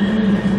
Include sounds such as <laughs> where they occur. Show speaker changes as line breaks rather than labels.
Amen. <laughs>